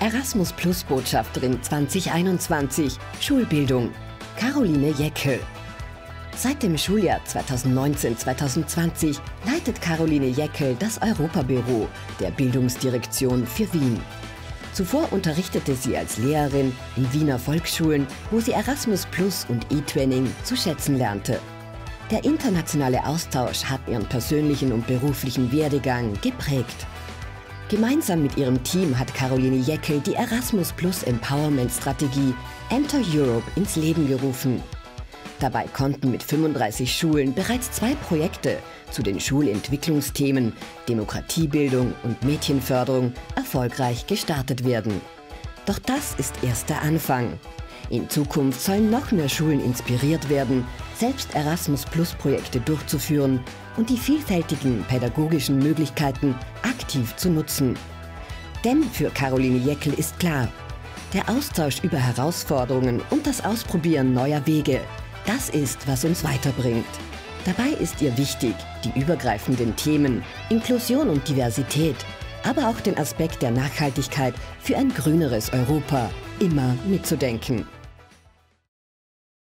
Erasmus Plus Botschafterin 2021 Schulbildung Caroline Jeckel. Seit dem Schuljahr 2019-2020 leitet Caroline Jeckel das Europabüro der Bildungsdirektion für Wien. Zuvor unterrichtete sie als Lehrerin in Wiener Volksschulen, wo sie Erasmus Plus und E-Training zu schätzen lernte. Der internationale Austausch hat ihren persönlichen und beruflichen Werdegang geprägt. Gemeinsam mit ihrem Team hat Caroline Jeckel die Erasmus Plus Empowerment Strategie Enter Europe ins Leben gerufen. Dabei konnten mit 35 Schulen bereits zwei Projekte zu den Schulentwicklungsthemen Demokratiebildung und Mädchenförderung erfolgreich gestartet werden. Doch das ist erst der Anfang. In Zukunft sollen noch mehr Schulen inspiriert werden, selbst Erasmus Plus Projekte durchzuführen und die vielfältigen pädagogischen Möglichkeiten aktiv zu nutzen. Denn für Caroline Jeckel ist klar, der Austausch über Herausforderungen und das Ausprobieren neuer Wege, das ist, was uns weiterbringt. Dabei ist ihr wichtig, die übergreifenden Themen Inklusion und Diversität, aber auch den Aspekt der Nachhaltigkeit für ein grüneres Europa immer mitzudenken.